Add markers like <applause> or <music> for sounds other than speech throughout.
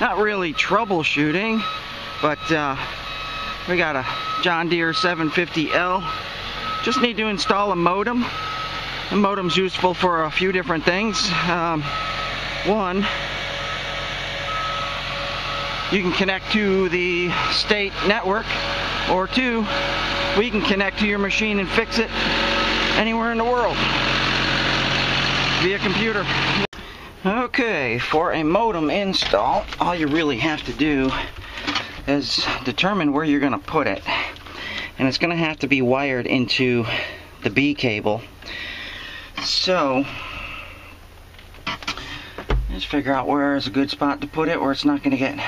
not really troubleshooting, but uh, we got a John Deere 750L. Just need to install a modem. The modem's useful for a few different things. Um, one, you can connect to the state network, or two, we can connect to your machine and fix it anywhere in the world via computer. Okay, for a modem install, all you really have to do is determine where you're going to put it. And it's going to have to be wired into the B cable. So, just figure out where is a good spot to put it where it's not going to get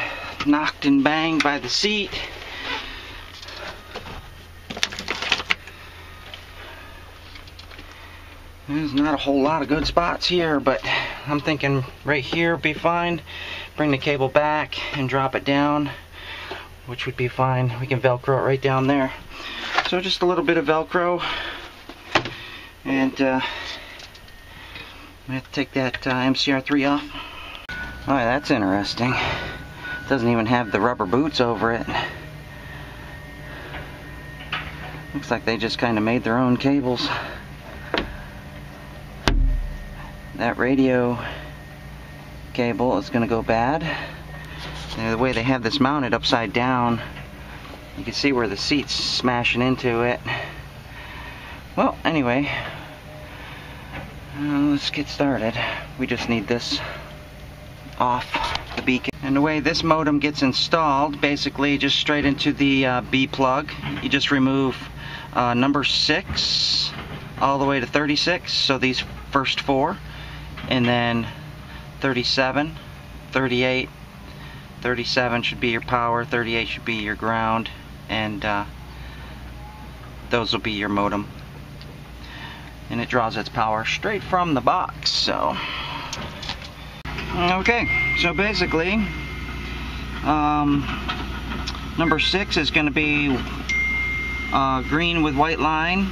knocked and banged by the seat. There's not a whole lot of good spots here, but I'm thinking right here would be fine. Bring the cable back and drop it down, which would be fine. We can Velcro it right down there. So just a little bit of Velcro. And uh, have to take that uh, MCR3 off. Oh, that's interesting. It doesn't even have the rubber boots over it. Looks like they just kind of made their own cables. That radio cable is going to go bad. And the way they have this mounted upside down, you can see where the seat's smashing into it. Well, anyway, uh, let's get started. We just need this off the beacon. And the way this modem gets installed, basically just straight into the uh, B plug. You just remove uh, number 6 all the way to 36, so these first four and then 37 38 37 should be your power 38 should be your ground and uh, those will be your modem. And it draws its power straight from the box so. Okay so basically um, number six is going to be uh, green with white line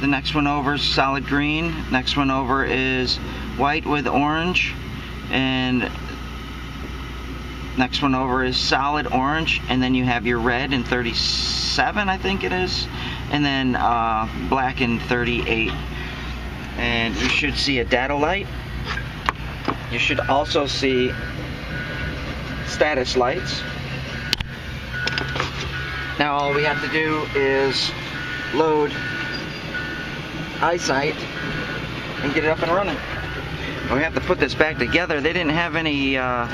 the next one over is solid green. Next one over is white with orange. And next one over is solid orange. And then you have your red in 37, I think it is. And then uh, black in 38. And you should see a data light. You should also see status lights. Now all we have to do is load eyesight and get it up and running. We have to put this back together. They didn't have any uh,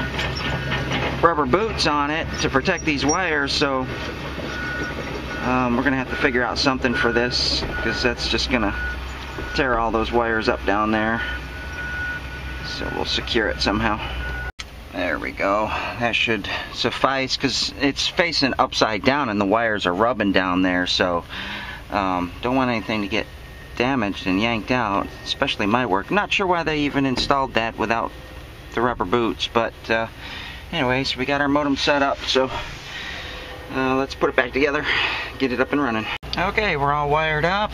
rubber boots on it to protect these wires, so um, we're going to have to figure out something for this because that's just going to tear all those wires up down there. So we'll secure it somehow. There we go. That should suffice because it's facing upside down and the wires are rubbing down there, so um, don't want anything to get damaged and yanked out, especially my work. Not sure why they even installed that without the rubber boots, but uh, anyways, we got our modem set up, so uh, let's put it back together, get it up and running. Okay, we're all wired up.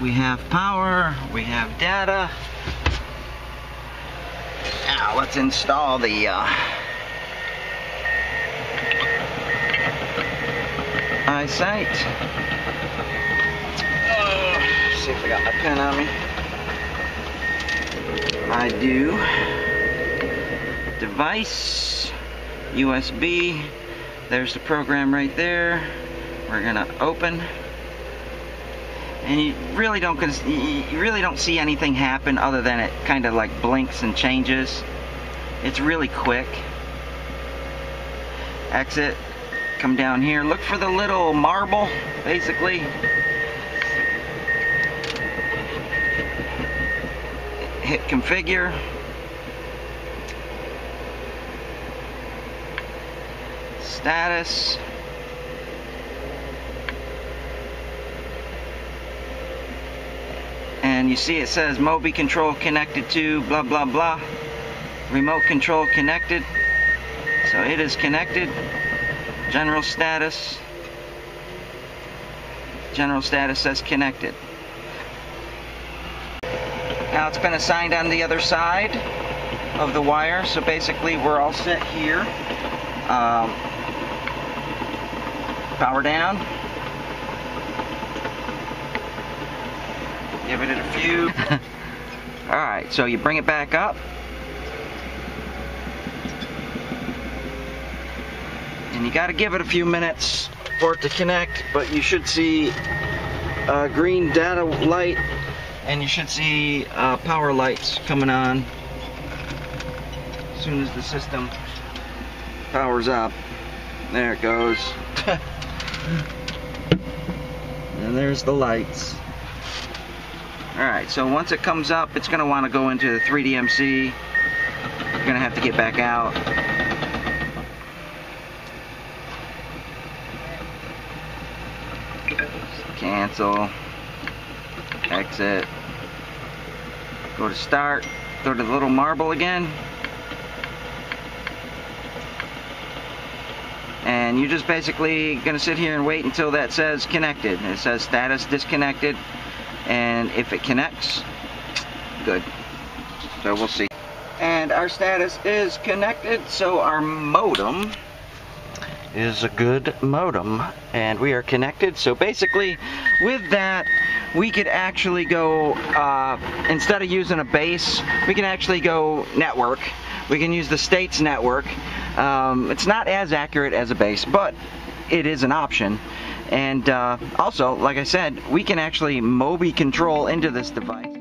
We have power, we have data. Now let's install the uh, eyesight see if I got my pen on me. I do. Device, USB. There's the program right there. We're gonna open. And you really don't you really don't see anything happen other than it kind of like blinks and changes. It's really quick. Exit. Come down here. Look for the little marble, basically. Hit configure. Status. And you see it says Mobi control connected to blah blah blah. Remote control connected. So it is connected. General status. General status says connected. Now it's been assigned on the other side. of the wire. So basically we're all set here. Um, power down. Give it a few. <laughs> Alright, so you bring it back up. And you got to give it a few minutes for it to connect, but you should see a green data light and you should see uh, power lights coming on as soon as the system powers up. There it goes. <laughs> and there's the lights. Alright, so once it comes up, it's going to want to go into the 3DMC. You're going to have to get back out. Cancel. Exit. Go to start. Go to the little marble again. And you're just basically going to sit here and wait until that says connected. It says status disconnected. And if it connects, good. So we'll see. And our status is connected, so our modem is a good modem and we are connected so basically with that we could actually go uh, instead of using a base we can actually go network. We can use the states network. Um, it's not as accurate as a base but it is an option. And uh, also like I said we can actually Mobi control into this device